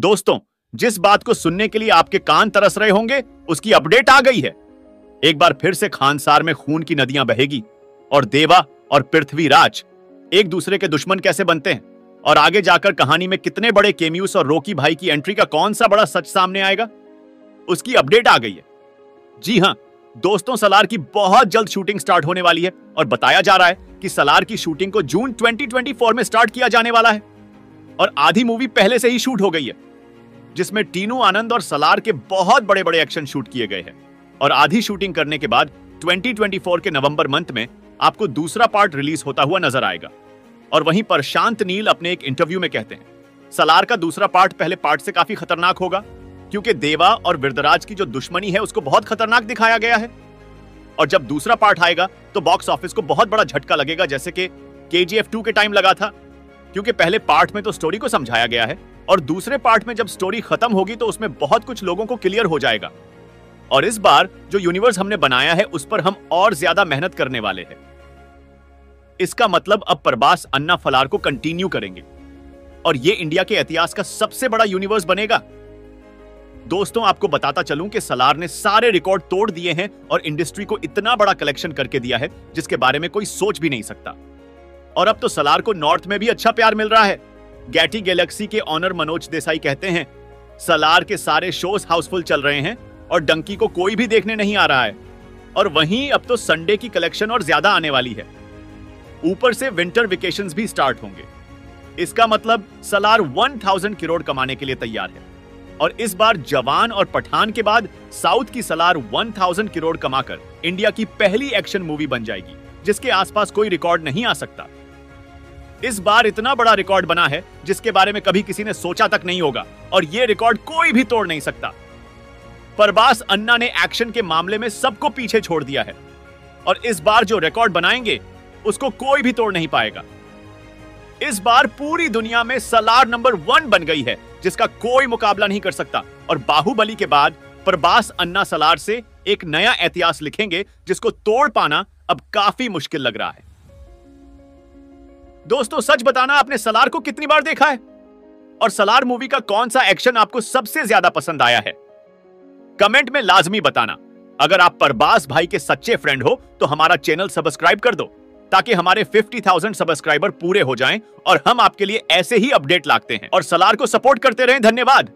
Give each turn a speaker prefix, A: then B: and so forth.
A: दोस्तों, जिस बात को सुनने के लिए आपके कान तरस रहे होंगे, उसकी अपडेट आ गई है। एक बार फिर से खानसार में खून की नदियाँ बहेगी और देवा और पृथ्वीराज एक दूसरे के दुश्मन कैसे बनते हैं? और आगे जाकर कहानी में कितने बड़े केम्यूस और रोकी भाई की एंट्री का कौन सा बड़ा सच सामने आएगा? उसकी अपडेट आ गई है। जी हाँ दोस्तों, सलार की बहुत जल्द शूटिंग स्टार्ट होने वाली है और बताया जा रहा है कि सलार की शूटिंग को जून 2024 में स्टार्ट किया जाने वाला है। और आधी मूवी पहले से ही शूट हो गई है। जिसमें टीनू आनंद और सलार के बहुत बड़े बड़े एक्शन शूट किए गए हैं। और आधी शूटिंग करने के बाद 2024 के नवंबर मंथ में आपको दूसरा पार्ट रिलीज़ होता हुआ नज़र आएगा। और वहीं पर शांत नील अपने एक इंटरव्यू में कहते हैं, सलार का दूसरा पार्ट पहले पार्ट से काफ़ी खतरनाक होगा, क्योंकि देवा और विरदराज की जो दुश्मनी है उसको बहुत खतरनाक दिखाया गया है। और जब दूसरा पार्ट आएगा तो बॉक्स ऑफ़िस को बहुत बड़ा झटका लगेगा, जैसे कि के जी के टाइम लगा था। क्योंकि पहले पार्ट में तो स्टोरी को समझाया गया है और दूसरे पार्ट में जब स्टोरी खत्म होगी तो उसमें बहुत कुछ लोगों को क्लियर हो जाएगा। और इस बार जो यूनिवर्स हमने बनाया है, उस पर हम और ज़्यादा मेहनत करने वाले हैं। इसका मतलब अब प्रभास, अन्ना, फलार को कंटिन्यू करेंगे। और ये इंडिया के इतिहास का सबसे बड़ा यूनिवर्स बनेगा। दोस्तों, आपको बताता चलूँ कि सलार ने सारे रिकॉर्ड तोड़ दिए हैं और इंडस्ट्री को इतना बड़ा कलेक्शन करके दिया है, जिसके बारे में कोई सोच भी नहीं सकता। और अब तो सलार को नॉर्थ में भी अच्छा प्यार मिल रहा है। गैटी गैलेक्सी के ऑनर मनोज देसाई कहते हैं, सलार के सारे शोज़ हाउसफुल चल रहे हैं और डंकी को कोई भी देखने नहीं आ रहा है। और वहीं अब तो संडे की कलेक्शन और ज़्यादा आने वाली है। ऊपर से विंटर वेकेशंस भी स्टार्ट होंगे। इसका मतलब सलार 1000 करोड़ कमाने के लिए तैयार है। और इस बार जवान और पठान के बाद साउथ की सलार 1000 करोड़ कमाकर इंडिया की पहली एक्शन मूवी बन जाएगी, जिसके आसपास कोई रिकॉर्ड नहीं आ सकता। इस बार इतना बड़ा रिकॉर्ड बना है, जिसके बारे में कभी किसी ने सोचा तक नहीं होगा, और यह रिकॉर्ड कोई भी तोड़ नहीं सकता। प्रभास अन्ना ने एक्शन के मामले में सबको पीछे छोड़ दिया है, और इस बार जो रिकॉर्ड बनाएँगे, उसको कोई भी तोड़ नहीं पाएगा। इस बार पूरी दुनिया में सलार नंबर वन बन गई है, जिसका कोई मुकाबला नहीं कर सकता, और बाहुबली के बाद प्रभास अन्ना सलार से एक नया इतिहास लिखेंगे, जिसको तोड़ पाना अब काफ़ी मुश्किल लग रहा है। दोस्तों सच बताना आपने सलार को कितनी बार देखा है? और सलार मूवी का कौन सा एक्शन आपको सबसे ज़्यादा पसंद आया है? कमेंट में लाजमी बताना। अगर आप परबास भाई के सच्चे फ्रेंड हो तो हमारा चैनल सब्सक्राइब कर दो ताकि हमारे 50,000 सब्सक्राइबर पूरे हो जाएँ और हम आपके लिए ऐसे ही अपडेट लाते हैं। और सलार को सपोर्ट करते रहें धन्यवाद।